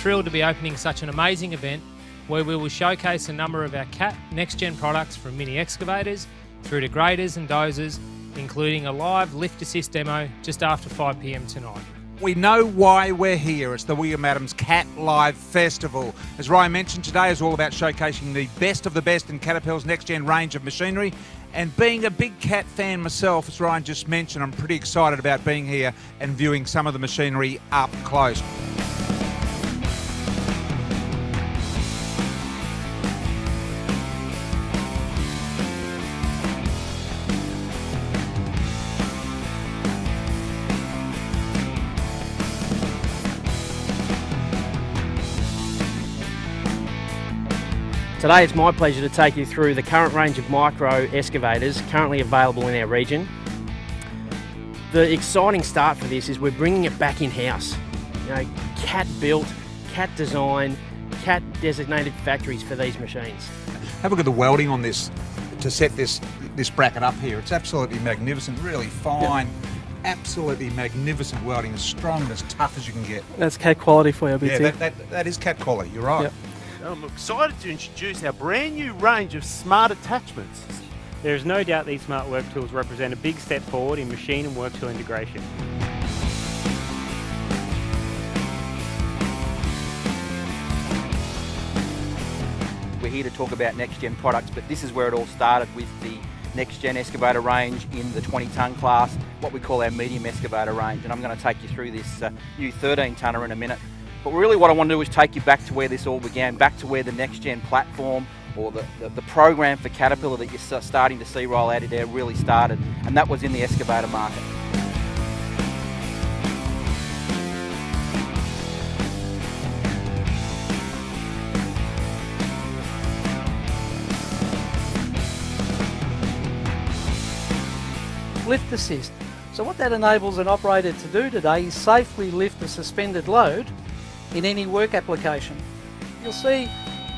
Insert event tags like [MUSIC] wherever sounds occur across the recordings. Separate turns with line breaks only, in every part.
thrilled to be opening such an amazing event where we will showcase a number of our CAT next gen products from mini excavators through to graders and dozers, including a live lift assist demo just after 5pm tonight.
We know why we're here. It's the William Adams Cat Live Festival. As Ryan mentioned, today is all about showcasing the best of the best in Caterpillar's next gen range of machinery. And being a big cat fan myself, as Ryan just mentioned, I'm pretty excited about being here and viewing some of the machinery up close.
Today it's my pleasure to take you through the current range of micro excavators currently available in our region. The exciting start for this is we're bringing it back in-house. You know, CAT built, CAT design, CAT designated factories for these machines.
Have a look at the welding on this to set this this bracket up here. It's absolutely magnificent, really fine. Yep. Absolutely magnificent welding, as strong and as tough as you can get.
That's cat quality for you, BT.
Yeah, that, that, that is cat quality, you're right. Yep.
I'm excited to introduce our brand new range of smart attachments.
There is no doubt these smart work tools represent a big step forward in machine and work tool integration.
We're here to talk about next gen products, but this is where it all started with the next gen excavator range in the 20 tonne class, what we call our medium excavator range. And I'm going to take you through this uh, new 13 tonner in a minute. But really what I want to do is take you back to where this all began, back to where the next gen platform or the, the, the program for Caterpillar that you're starting to see roll out of there really started, and that was in the excavator market.
Lift assist. So what that enables an operator to do today is safely lift a suspended load in any work application. You'll see,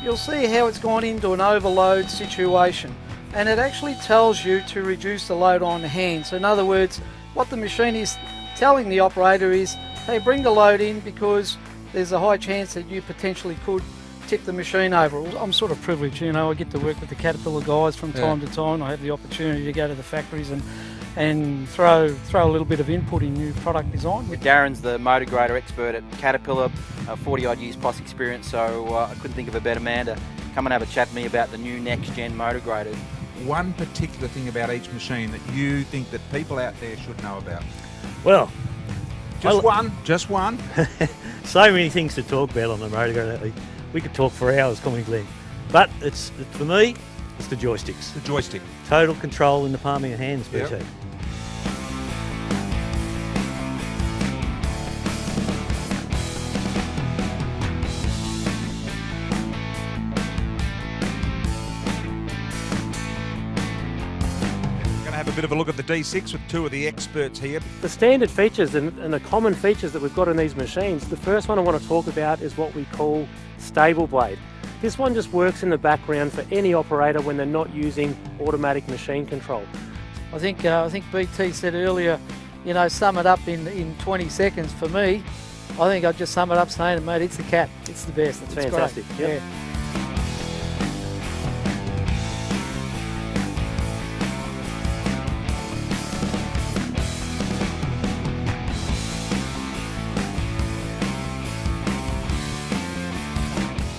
you'll see how it's gone into an overload situation and it actually tells you to reduce the load on hand. So in other words, what the machine is telling the operator is, hey, bring the load in because there's a high chance that you potentially could tip the machine over. I'm sort of privileged, you know, I get to work with the Caterpillar guys from time yeah. to time. I have the opportunity to go to the factories and and throw throw a little bit of input in new product design.
Darren's the motor grader expert at Caterpillar, uh, 40 odd years plus experience, so uh, I couldn't think of a better man to come and have a chat with me about the new next gen motor graders.
One particular thing about each machine that you think that people out there should know about?
Well,
just I'll, one, just one. [LAUGHS]
so many things to talk about on the motor grader. We could talk for hours, couldn't we, But it's for me, it's the joysticks.
The joystick.
Total control in the palm of your hands, BT. Yep.
A bit of a look at the D6 with two of the experts here.
The standard features and, and, the common features that we've got in these machines, the first one I want to talk about is what we call stable blade. This one just works in the background for any operator when they're not using automatic machine control.
I think uh, I think BT said earlier, you know, sum it up in, in 20 seconds. For me, I think I'd just sum it up saying, mate, it's the cat. It's the best.
It's, it's fantastic.
Yep. Yeah.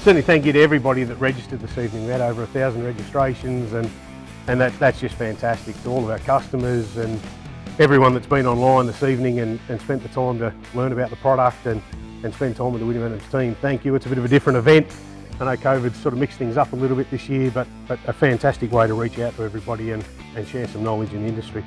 Certainly thank you to everybody that registered this evening. We had over a thousand registrations and, and that, that's just fantastic to all of our customers and everyone that's been online this evening and, and spent the time to learn about the product and, and spend time with the William Adams team. Thank you. It's a bit of a different event. I know COVID sort of mixed things up a little bit this year, but, but a fantastic way to reach out to everybody and, and share some knowledge in the industry.